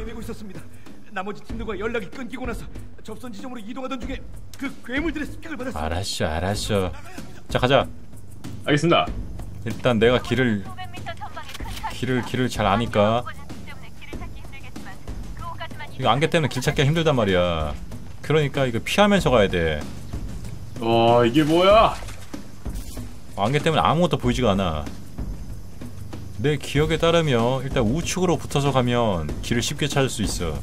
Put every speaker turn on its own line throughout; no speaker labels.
헤매고 있었습니다. 나머지 팀들과 연락이 끊기고 나서 접선 지점으로 이동하던 중에 그 괴물들의 습격을 받았습니다.
알았어 알았어 자 가자
알겠습니다.
일단 내가 길을
500m 전방에 큰 사이즈가
길을 길을 잘 아니까
찾기 그곳까지만
이거 안개 때문에 길 찾기가 힘들단 말이야 그러니까 이거 피하면서 가야 돼
와 이게 뭐야?
안개 때문에 아무것도 보이지가 않아 내 기억에 따르면 일단 우측으로 붙어서 가면 길을 쉽게 찾을 수 있어.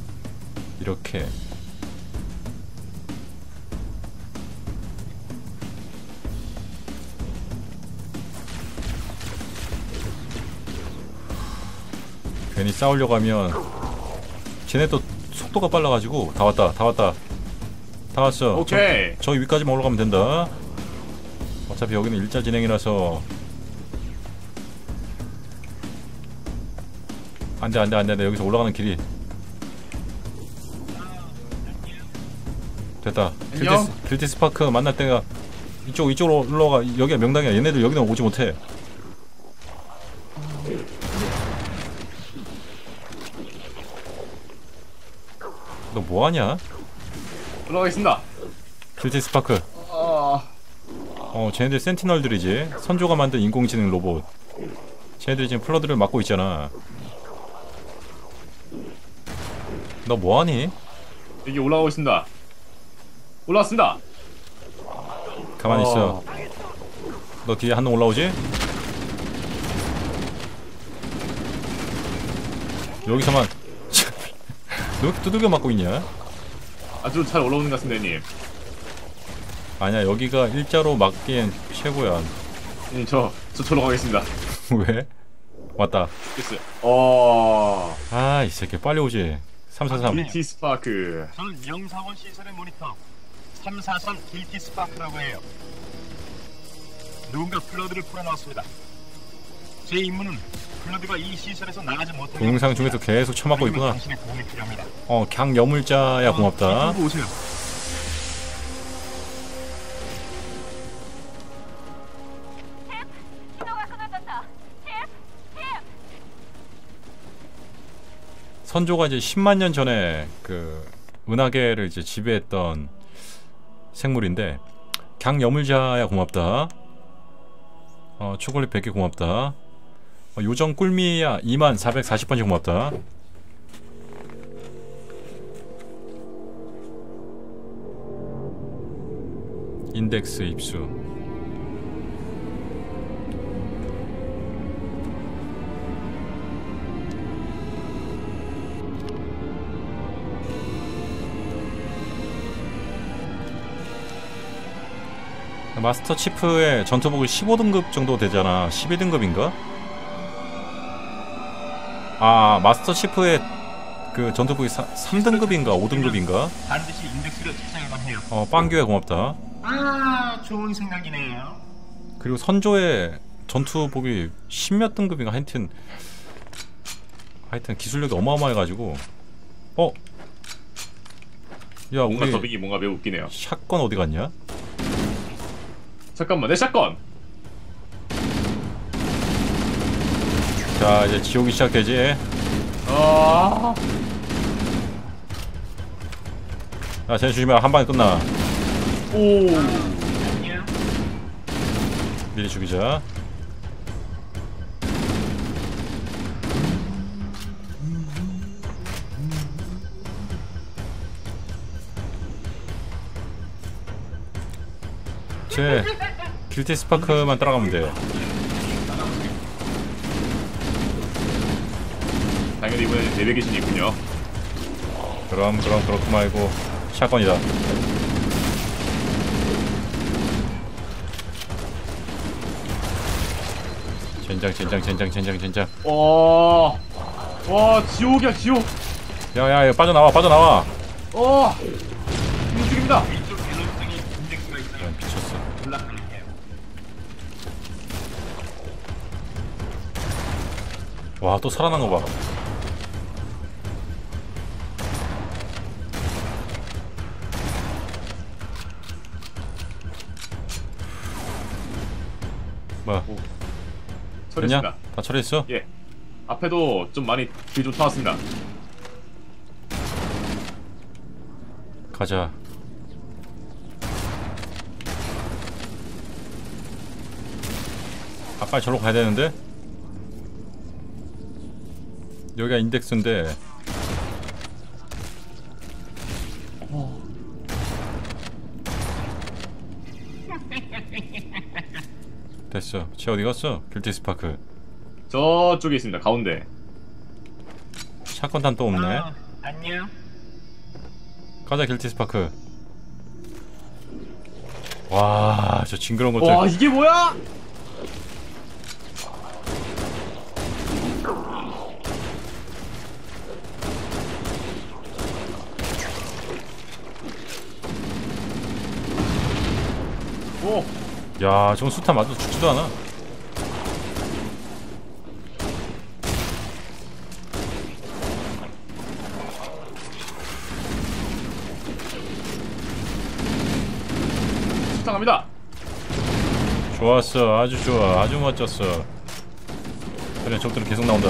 이렇게. 괜히 싸우려고 하면 쟤네 또 속도가 빨라가지고 다 왔다 다 왔다. 다 왔어.
오케이.
저, 저기 위까지만 올라가면 된다. 어차피 여기는 일자 진행이라서 안돼 안돼 안돼 여기서 올라가는 길이. 됐다.
안녕.
길티스, 길티 스 파크 만날 때가 이쪽 이쪽으로 올라가. 여기가 명당이야. 얘네들 여기는 오지 못해. 너 뭐하냐?
올라가겠습니다.
Guilty Spark. 아어 쟤네들 Sentinel들이지. 선조가 만든 인공지능 로봇. 쟤네들이 지금 Flood를 막고 있잖아 너 뭐하니?
여기 있습니다. 올라왔습니다.
가만히 있어
어,
너 뒤에 한 놈 올라오지? 여기서만 너 두들겨 맞고 있냐?
아주 잘 올라오는 것 같습니다, 형님.
아니야 여기가 일자로 막기엔 최고야
음, 저, 저 저로 가겠습니다.
왜? 왔다
됐어요. 어,
아 이 새끼 빨리 오지 343
Guilty Spark.
저는 영사번 시설의 모니터 343 Guilty Spark라고 해요. 누군가 Flood를 풀어놨습니다. 제 임무는 플러드가 이 시설에서 나가지 못하게
동영상 중에서 계속 쳐맞고 있구나
당신의 도움이 필요합니다.
어 강 여물자야 고맙다
오세요.
선조가 이제 10만 년 전에 그 은하계를 이제 지배했던 생물인데 강여물자야 고맙다. 어 초콜릿 100개 고맙다. 어, 요정 꿀미야 2만 440번째 고맙다. 인덱스 입수. 마스터 치프의 전투복이 15등급 정도 되잖아. 12등급인가? 아, 마스터 치프의 그 전투복이 3등급인가 5등급인가?
반드시 인덱스를 찾아야만 해요.
어, 빵교야 고맙다.
아, 좋은 생각이네요.
그리고 선조의 전투복이 10몇 등급인가 하여튼 하여튼 기술력이 어마어마해가지고 어? 야
뭔가
우리
더빙이 뭔가 매우 웃기네요.
샷건 어디 갔냐?
잠깐만, 내 샷건.
자 이제 지옥이 시작되지
아,
야 쟤네 조심해 한 방에 끝나
오.
미리 죽이자 쟤 길티 스파크만 따라가면 돼
당연히 이번에는 내비게이션이 있군요.
그럼 그럼 그렇고 말고 샷건이다 젠장 젠장 젠장 젠장 젠장
와, 와, 지옥이야, 지옥.
야야 야, 빠져나와 빠져나와
어, 죽입니다.
와 또 살아난 거봐 뭐야 됐냐?
처리했습니다.
다 처리했어?
예. 앞에도 좀 많이 길이 좀 타왔습니다.
가자. 아 빨리 저로 가야 되는데? 여기가 인덱스인데 됐어 쟤 어디 갔어? 길티 스파크
저쪽에 있습니다. 가운데.
샷건탄 또 없네
아, 안녕.
가자 길티 스파크 와 저 징그러운 것들
와 이게 뭐야?
야 저건 수탄 맞아도 죽지도 않아.
수상합니다.
좋았어. 아주 좋아. 아주 멋졌어. 그래 적들은 계속 나온다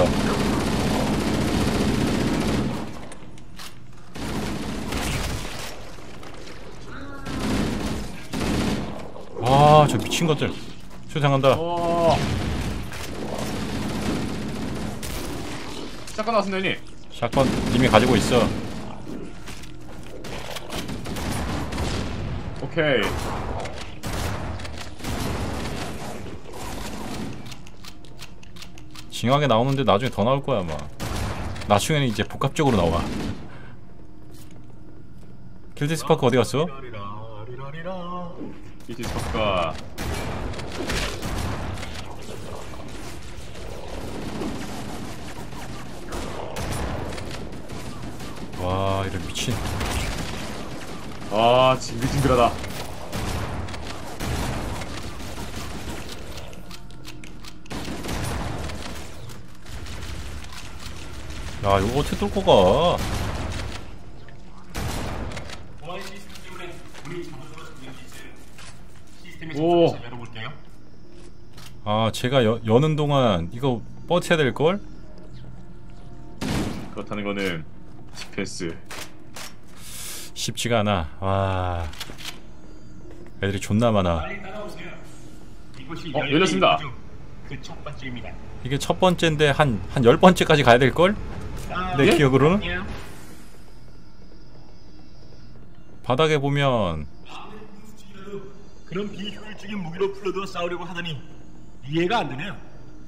와저 미친 것들 수상한다
어. 잠깐 나왔습니다, 형님.
샷건 이미 가지고 있어
오케이.
징하게 나오는데 나중에 더 나올 거야 아마 나중에는 이제 복합적으로 나와 길드 스파크 어디 갔어?
이티 스파크가
와 이런 미친
아 징글징글하다.
야 이거 어떻게 뚫고 가
오.
아 제가 여, 여는 동안 이거 버텨야 될걸?
그렇다는 거는 디펜스.
쉽지가 않아 와 애들이 존나 많아
어, 열렸습니다.
그첫 번째입니다.
이게 첫 번째인데 한 한 열 번째까지 가야 될걸?
아,
내
예?
기억으로는. 바닥에 보면
그런 비효율적인 무기로 플러드와 싸우려고 하다니 이해가 안 되네요.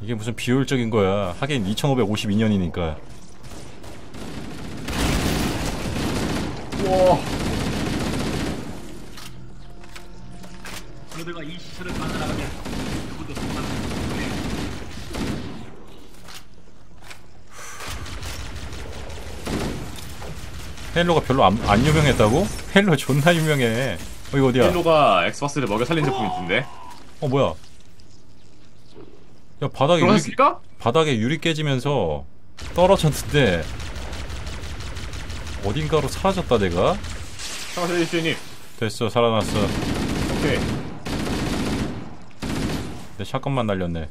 이게 무슨 비효율적인 거야 하긴 2552년이니까
우와.
플러드가 이 시설을 빠져나가면 누구도 도망갈 수 없네요.
헤일로가 별로 안, 안 유명했다고? 헤일로 존나 유명해 어 이거 어디야?
헤일로가 엑스박스를 먹여 살린 제품인데.
어 뭐야 야 바닥에 유리? 바닥에 유리 깨지면서 떨어졌는데 어딘가로 사라졌다 내가
잠깐만요, 주인님.
됐어 살아났어
오케이.
내 샷건만 날렸네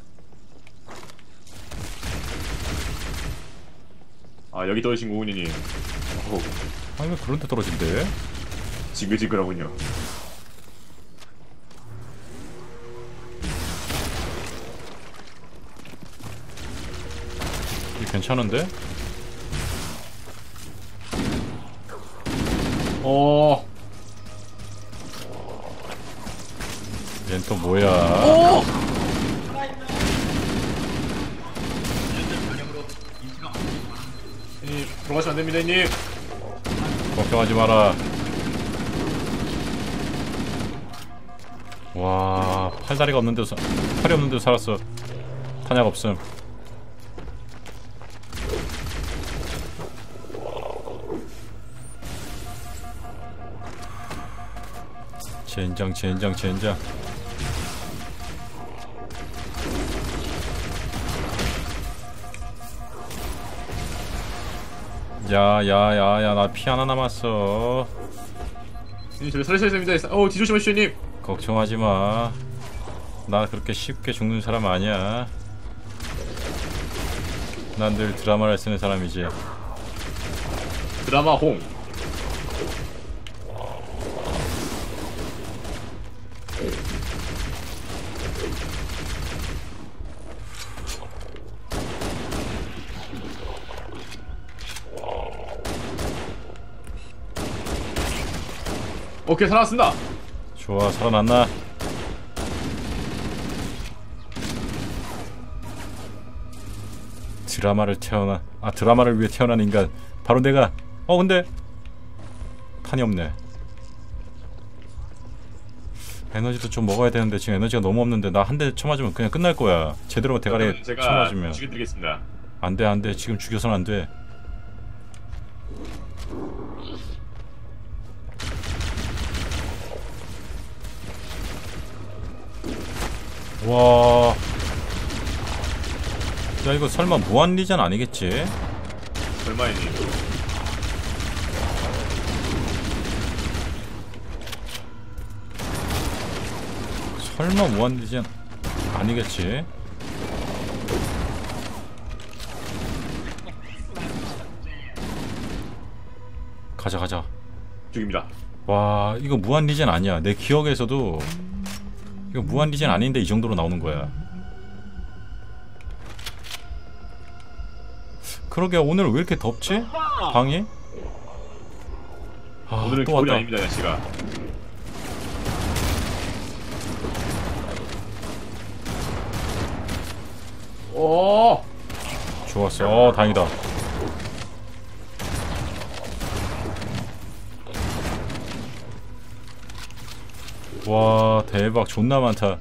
아 여기 떨어진 고은이님. 오,
아니 왜 그런데 떨어진대?
징글징글하군요.
이게 괜찮은데?
어.
얜또 뭐야
오. 이 들어가시면 안 됩니다, 님.
걱정하지 마라 와 팔다리가 없는데도 사, 팔이 없는데도 살았어 탄약 없음 젠장 젠장 젠장 야야야야 나 피 하나 남았어
님 저를 살리셔야 됩니다. 어 뒤조심하시오, 님.
걱정하지 마. 나 그렇게 쉽게 죽는 사람 아니야. 난 늘 드라마를 쓰는 사람이지.
드라마 홍. 오케이 살아났습니다.
좋아 살아났나? 드라마를 태어나 아 드라마를 위해 태어난 인간. 바로 내가. 어 근데 판이 없네. 에너지도 좀 먹어야 되는데 지금 에너지가 너무 없는데 나 한 대 쳐맞으면 그냥 끝날 거야. 제대로 대가리에
제가
쳐맞으면.
죽여드리겠습니다.
안돼 안돼. 지금 죽여서는 안돼 와. 야 이거 설마 무한 리전 아니겠지?
설마이님.
설마 무한 리전 아니겠지? 가자 가자.
죽입니다.
와 이거 무한 리전 아니야 내 기억에서도 이거 무한 리전 아닌데 이 정도로 나오는 거야 그러게 오늘 왜 이렇게 덥지? 방이? 아,
오늘은
또
겨울이
왔다
아닙니다, 날씨가. 오,
좋았어 어 다행이다 와 대박 존나 많다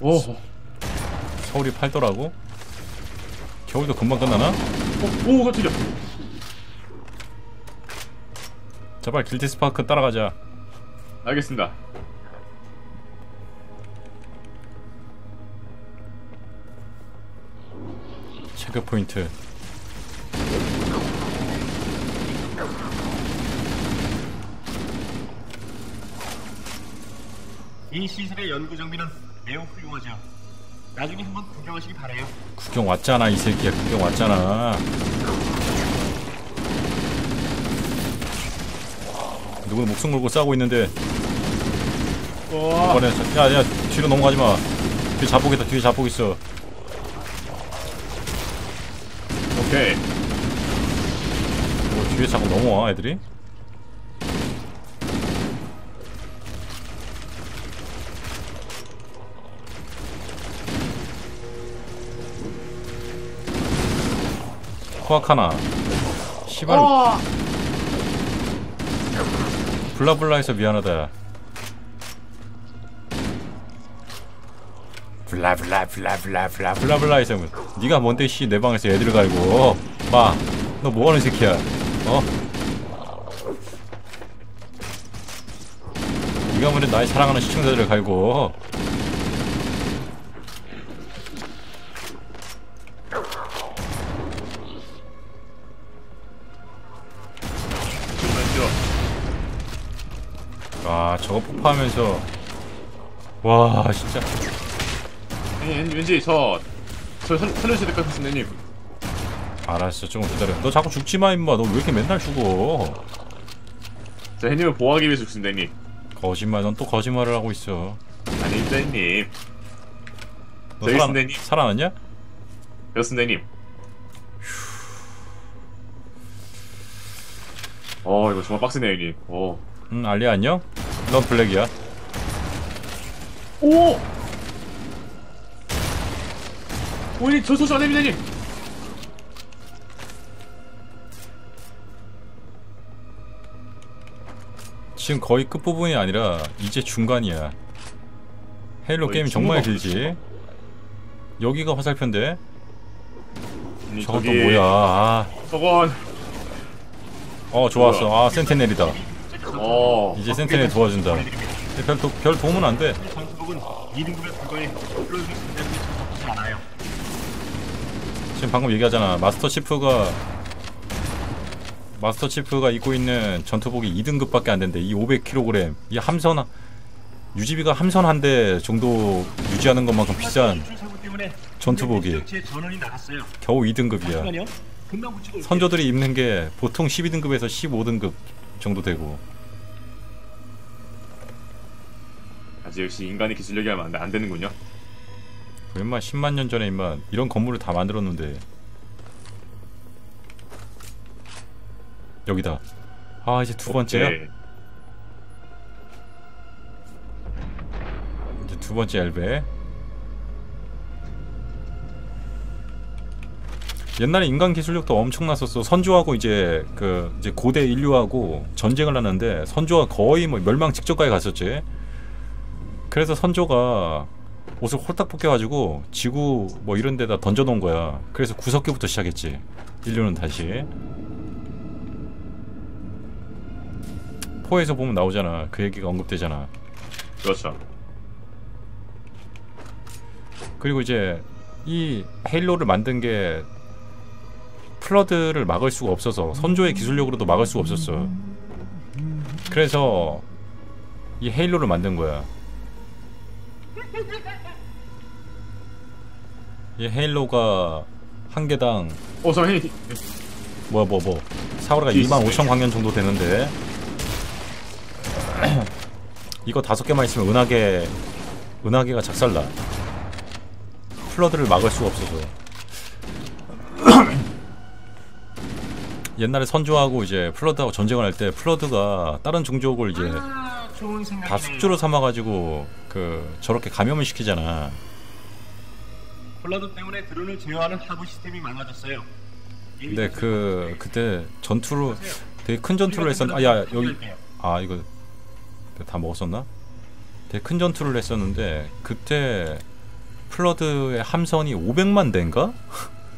오,
서울이 팔더라고? 겨울도 금방 끝나나?
오, 오, 깜짝이야.
제발 길티스파크 따라가자
알겠습니다.
체크 포인트
이 시설의 연구 장비는 매우 훌륭하죠. 나중에 한번 구경하시기 바래요.
구경 왔잖아 이 새끼야. 구경 왔잖아. 누구는 목숨 걸고 싸우고 있는데.
와,
이번에 야야 뒤로 넘어가지 마. 뒤에 자폭 있다 뒤에 자폭 있어.
오케이.
뭐 뒤에 자꾸 넘어와 애들이 코아카나. 시발.
아,
블라블라해서 미안하다. 블라블라 블라블라 블라 블라블라해서 뭐, 네가 뭔데 씨 내 방에서 애들을 갈고. 마너 뭐하는 새끼야? 어? 네가 뭔데 나의 사랑하는 시청자들을 갈고 와 저거 폭파하면서 와 진짜
왠- 왠- 왠지 저, 저 살- 살려주셔야 될것 같습니다, 형님.
알았어 조금 기다려 너 자꾸 죽지마 임마 너 왜 이렇게 맨날 죽어
저 형님을 보호하기 위해서 죽습니다, 형님.
거짓말 넌 또 거짓말을 하고 있어
아닙니다.
너
저기
살아,
형님.
살아났냐?
그렇습니다, 형님. 어, 이거 정말 빡세네요, 형님. 어.
응 알리야 안녕? 넌 블랙이야.
오! 오니 저 소식 안 됩니다, 형님.
지금 거의 끝부분이 아니라 이제 중간이야. 헤일로 게임이 정말 길지? 여기가 화살표인데? 저건 또 뭐야? 아,
저건,
어 좋았어. 아 센티넬이다
어.
이제 센티넬 도와준다 별, 도, 별 도움은 안 돼
전투복은 2등급에 불과해 플러드 상대로 적합하지 않아요.
지금 방금 얘기하잖아 마스터 치프가 마스터 치프가 입고 있는 전투복이 2등급밖에 안 된대 이 500kg 이 함선 유지비가 함선 한 대 정도 유지하는 것만큼 비싼 전투복이. 겨우 2등급이야
잠깐만요. 금방 붙이고 올게요.
선조들이 입는 게 보통 12등급에서 15등급 정도 되고
아직 역시 인간의 기술력이 하면 안 되는군요.
웬만 10만 년 전에 인마 이런 건물을 다 만들었는데 여기다 아 이제 두 번째야?
오케이.
이제 두 번째 엘베 옛날에 인간 기술력도 엄청났었어 선조하고 이제 그 이제 고대 인류하고 전쟁을 하는데 선조가 거의 뭐 멸망 직전까지 갔었지 그래서 선조가 옷을 홀딱 벗겨가지고 지구 뭐 이런 데다 던져놓은 거야. 그래서 구석기부터 시작했지. 인류는 다시. 포에서 보면 나오잖아. 그 얘기가 언급되잖아.
그렇죠.
그리고 이제 이 헤일로를 만든 게 플러드를 막을 수가 없어서 선조의 기술력으로도 막을 수가 없었어. 그래서 이 헤일로를 만든 거야. 이 헤일로가 한 개당
어, 저 형님.
뭐야 뭐뭐 2만
있으네.
5천 광년 정도 되는데 이거 다섯 개만 있으면 은하계 은하계가 작살나 플러드를 막을 수가 없어서 옛날에 선조하고 이제 플러드하고 전쟁을 할 때 플러드가 다른 종족을 이제
아.
다 숙주로 삼아가지고 그 저렇게 감염을 시키잖아
플러드 때문에 드론을 제어하는 하부 시스템이 많아졌어요.
근데 그 그때 전투로 되게 큰 전투를 했었 아야 여기 아 이거 다 먹었었나? 되게 큰 전투를 했었는데 그때 플러드의 함선이 500만 대인가?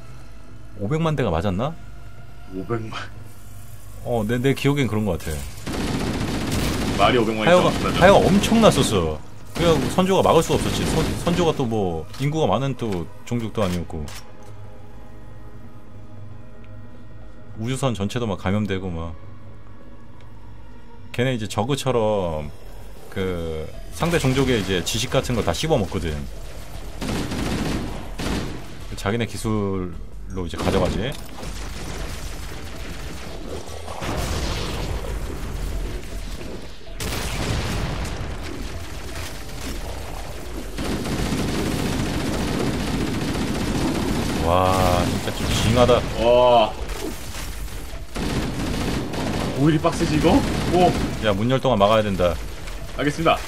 500만 대가 맞았나?
500만.
어, 내, 내 기억엔 그런 것 같아.
말이 500만이
하여간, 하여간 엄청났었어. 그래갖고 선조가 막을 수가 없었지. 선, 선조가 또 뭐 인구가 많은 또 종족도 아니었고. 우주선 전체도 막 감염되고 막. 걔네 이제 저그처럼 그 상대 종족의 이제 지식 같은 거다 씹어 먹거든. 자기네 기술로 이제 가져가지. 와, 진짜 좀 징하다.
와. 오일이 빡세지 이거? 오,
야, 문 열 동안 막아야 된다.
알겠습니다.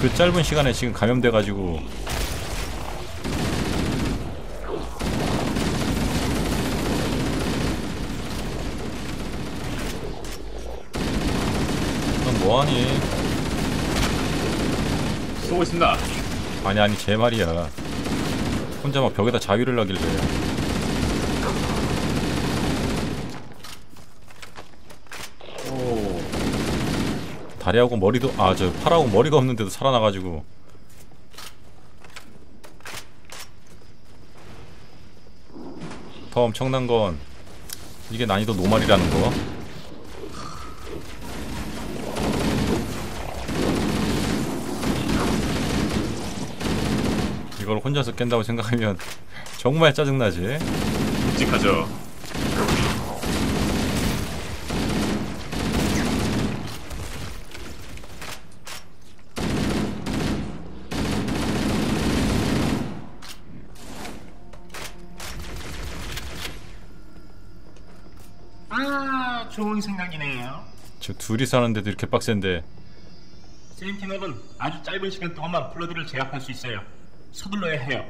그 짧은 시간에 지금 감염돼가지고 넌 뭐하니?
쏘고 있습니다.
아니 아니 제 말이야 혼자 막 벽에다 자위를 하길래
오.
다리하고 머리도 아 저 팔하고 머리가 없는데도 살아나가지고 더 엄청난 건 이게 난이도 노말이라는 거 이걸 혼자서 깬다고 생각하면 정말 짜증나지
묵직하죠.
아, 좋은 생각이네요.
저 둘이 사는데도 이렇게 빡센데
센티넬은 아주 짧은 시간 동안만 플러드를 제압할 수 있어요. 서둘러야 해요.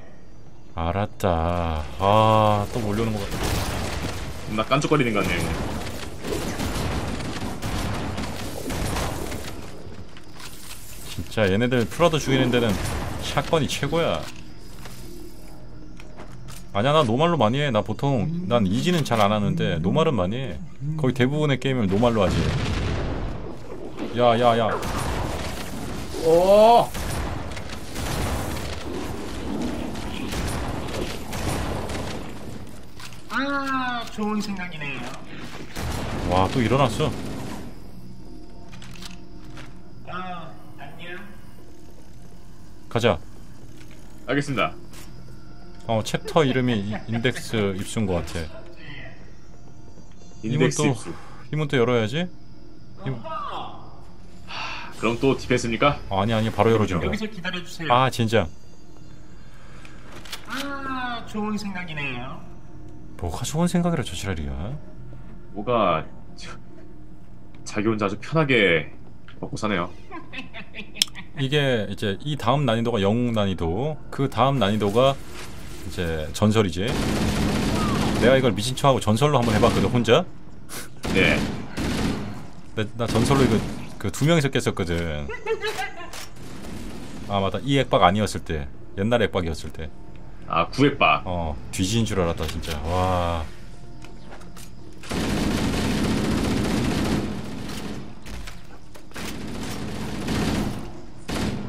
알았다 아 또 몰려오는 거 같아
나 깐족거리는 것 같네요.
진짜 얘네들 플러드 죽이는 데는 shotgun이 최고야. 아니야 나 노말로 많이 해. 나 보통 난 이지는 잘 안 하는데 노말은 많이 해. 거의 대부분의 게임을 노말로 하지. 야야 야.
오.
아, 좋은 생각이네요.
와 또 일어났어.
아, 안녕.
가자.
알겠습니다.
어 챕터 이름이 이- 인덱스 입수인 것 같아.
인덱스
이것도-
입수.
이문 또 열어야지.
그럼 또 defense입니까?
아니 아니 바로 열어준다.
여기서 기다려주세요.
아 진짜.
아, 좋은 생각이네요.
뭐가 좋은 생각이라 저 지랄이야.
뭐가 저- 자기 혼자 아주 편하게 먹고 사네요.
이게 이제 이 다음 난이도가 영웅 난이도 그 다음 난이도가 이제 전설이지 내가 이걸 미친 척하고 전설로 한번 해봤거든 혼자
네.
나, 나 전설로 이거 그 두 명이서 깼었거든 아 맞다 이 액박 아니었을 때 옛날 액박이었을
아 구획바.
때어 뒤진 줄 알았다 진짜. 와.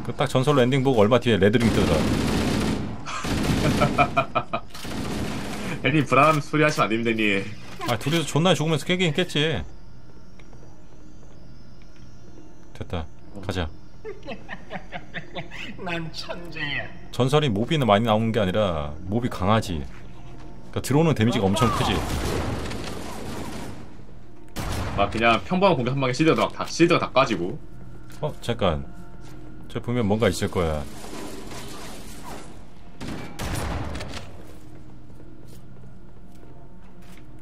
그 딱 전설로 엔딩 보고 얼마 뒤에 red ring 뜨더라.
형님 불안한 소리 하시면 안 됩니다, 형님.
아 둘이서 존나 죽으면서 깨긴 깼지. 됐다. 가자
난 천재야.
전설이 몹이 많이 나오는 게 아니라 몹이 강하지 그러니까 들어오는 damage가 엄청 크지
막 그냥 평범한 공격 한 방에 shield가 막다 shield가 다 까지고.
어 잠깐 저 보면 뭔가 있을 거야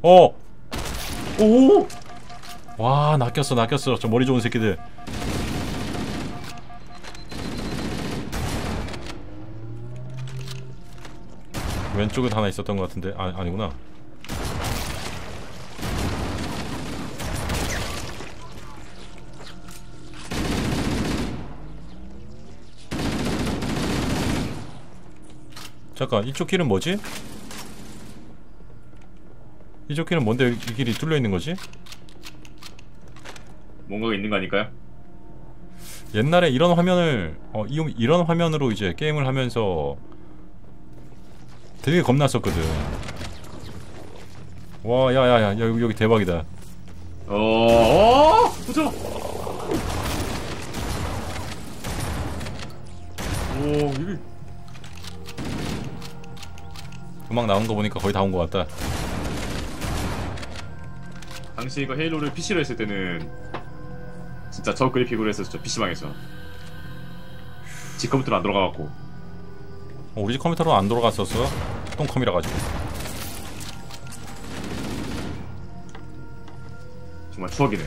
어!
오!
와 낚였어 낚였어 저 머리 좋은 새끼들 왼쪽에 하나 있었던 것 같은데 아, 아니구나 잠깐 이쪽 길은 뭐지? 이쪽 길은 뭔데 이 길이 뚫려 있는 거지?
뭔가가 있는 거 아닐까요?
옛날에 이런 화면을 어, 이, 이런 화면으로 이제 게임을 하면서 되게 겁났었거든. 와, 야야야, 여기 여기 대박이다.
어, 어, 보죠. 오, 이게
음악 나온 거 보니까 거의 다 온 것 같다.
당시 이거 헤일로를 PC로 했을 때는 진짜 저 그래픽으로 했었죠 PC방에서. 지 컴퓨터로 안 들어가갖고.
어, 우리 집 컴퓨터로 안 돌아갔었어. 똥컴이라 가지고.
정말 추억이네.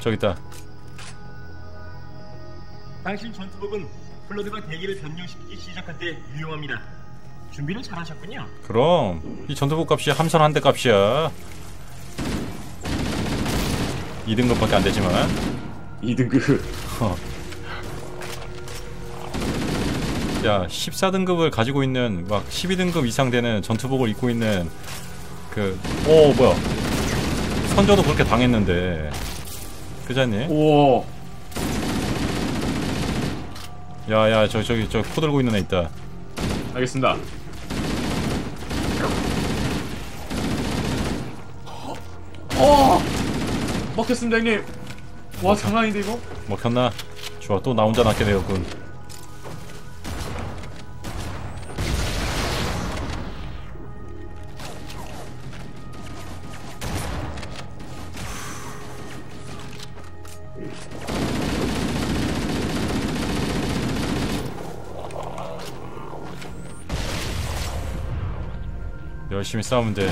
저기 있다.
당신 전투복은 플러드가 대기를 변경시키기 시작할 때 유용합니다. 준비는 잘하셨군요.
그럼 이 전투복 값이 함선 한 대 값이야. 2등급밖에 안 되지만.
2등급.
어. 야, 14등급을 가지고 있는 막 12등급 이상 되는 전투복을 입고 있는 그, 오 뭐야? 선조도 그렇게 당했는데, 그잖니?
오,
야야, 저 저기 저 코 들고 있는 애 있다.
알겠습니다. 어, 먹혔습니다, 형님. 와, 장난 아닌데 이거?
먹혔나? 좋아, 또 나 혼자 낳게 되었군. 열심히 싸우면 돼.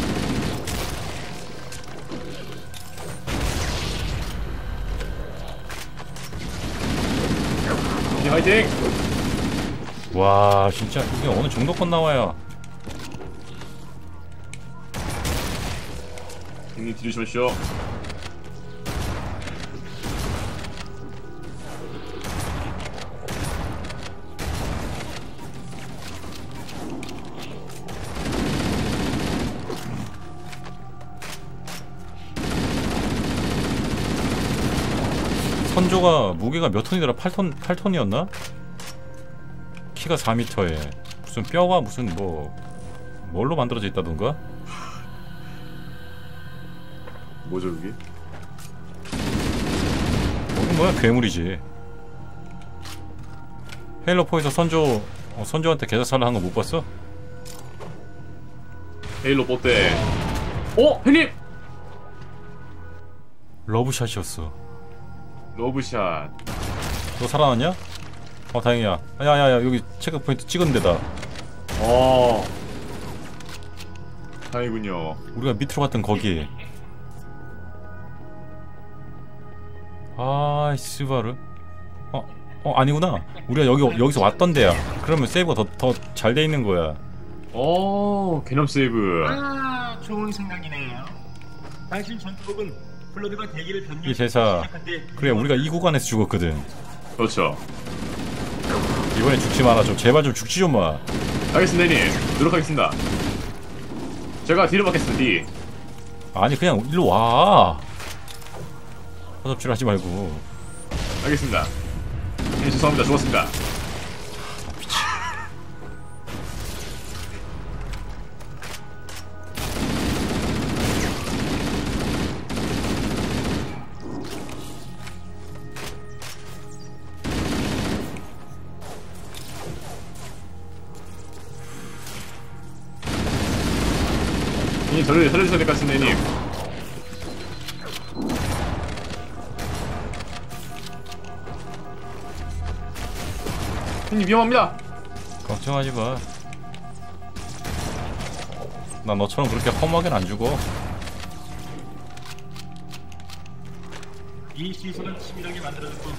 화이팅!
와, 진짜 이게 어느 정도껏 나와야
형님 뒤조심하시오
선조가 무게가 몇 톤이더라? 8톤 8톤이었나? 키가 4m에 무슨 뼈가 무슨 뭐 뭘로 만들어져 있다던가?
뭐죠, 그게?
이건 뭐야 괴물이지. 헤일로 4에서 선조 어, 선조한테 계좌살을 한 거 못 봤어?
헤일로 뽀때. 어, 형님!
러브샷이었어.
러브샷.
너 살아났냐? 어 다행이야. 야야야 여기 checkpoint 찍은 데다.
어, 다행이군요.
우리가 밑으로 갔던 거기. 아, 스바르. 어, 어 아니구나. 우리가 여기 여기서 왔던 데야. 그러면 세이브가 더 더 잘 돼 있는 거야.
오, 개념 세이브.
아, 좋은 생각이네요. 당신 전투복은 플러드가 대기를 변경
이 대사. 그래, 우리가 이 구간에서 죽었거든.
그렇죠.
이번에 죽지 마라 좀 제발 좀 죽지 좀 마.
알겠습니다, 형님. 노력하겠습니다. 제가 뒤로 받겠습니다, 뒤.
아니 그냥 일로 와. 허접질 하지 말고.
알겠습니다. 형님, 죄송합니다. 죽었습니다. 저를 살려주셔야 될것 같습니다, 형님. 형님, 위험합니다.
걱정하지 마. 나 너처럼 그렇게 험하게는 안 죽어.
이 시설은 치밀하게 만들어졌고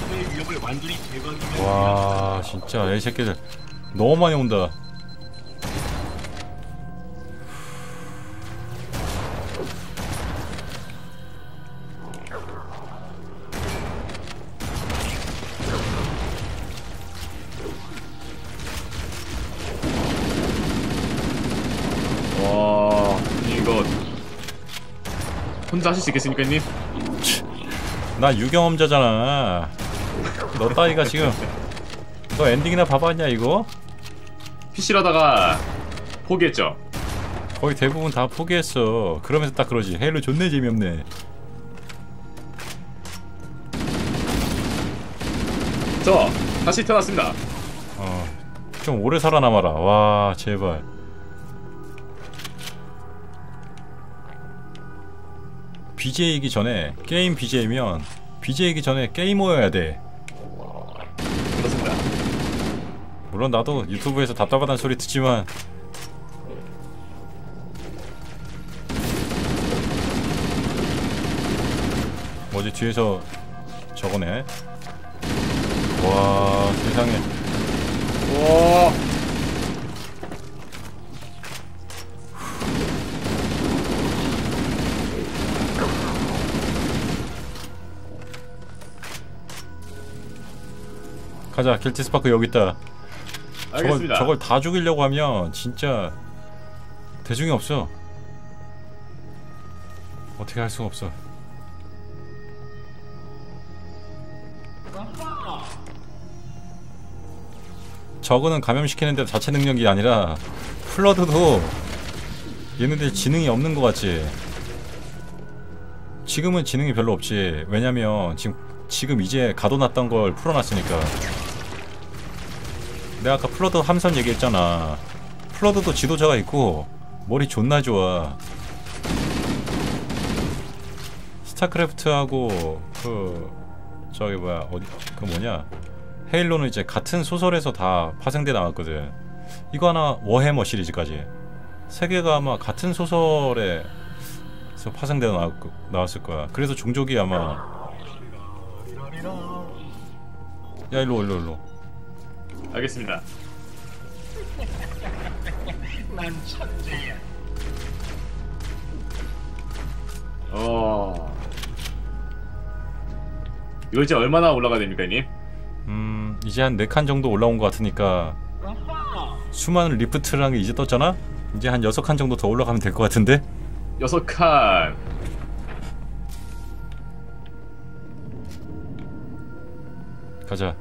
적의 위협을 완전히 제거하기 위해
와 진짜 이 새끼들 너무 많이 온다.
이거 혼자 하실 수 있겠습니까, 형님?
나 유경험자잖아. 너 따위가 지금 너 엔딩이나 봐봤냐 이거?
PC라다가 포기했죠.
거의 대부분 다 포기했어. 그러면서 딱 그러지. 헤일로 존내 재미없네.
저 다시 태어났습니다.
어, 좀 오래 살아남아라. 와, 제발. BJ이기 전에 게임 BJ면 BJ이기 전에 게이머여야 돼.
그렇습니다.
물론 나도 유튜브에서 답답하다는 소리 듣지만 뭐지 뒤에서 저거네. 와, 세상에. 가자, 길티 스파크 여기 있다. 저걸,
알겠습니다.
저걸 다 죽이려고 하면 진짜 대중이 없어. 어떻게 할 수가 없어. 저거는 감염시키는데 자체 능력이 아니라 플러드도 얘네들 지능이 없는 것 같지. 지금은 지능이 별로 없지. 왜냐면 지금 지금 이제 가둬놨던 걸 풀어놨으니까. 내가 아까 플러드 함선 얘기했잖아. 플러드도 지도자가 있고 머리 존나 좋아. 스타크래프트하고 그 저기 뭐야 어디 그 뭐냐 헤일로는 이제 같은 소설에서 다 파생돼 나왔거든. 이거 하나 워해머 시리즈까지 세 개가 아마 같은 소설에서 파생돼 나왔, 나왔을 거야. 그래서 종족이 아마 야 일로 일로 일로.
알겠습니다.
난 천재야.
어. 이거 이제 얼마나 올라가야 됩니까, 형님?
음 이제 한 네 칸 정도 올라온 것 같으니까. 수많은 리프트라는 게 이제 떴잖아? 이제 한 여섯 칸 정도 더 올라가면 될 것 같은데?
여섯 칸.
가자